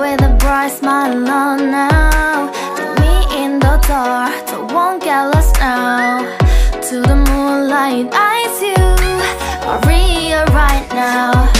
with a bright smile on now Take me in the dark, so won't get lost now. To the moonlight, I eyes you Maria right now.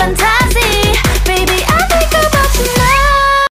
반찬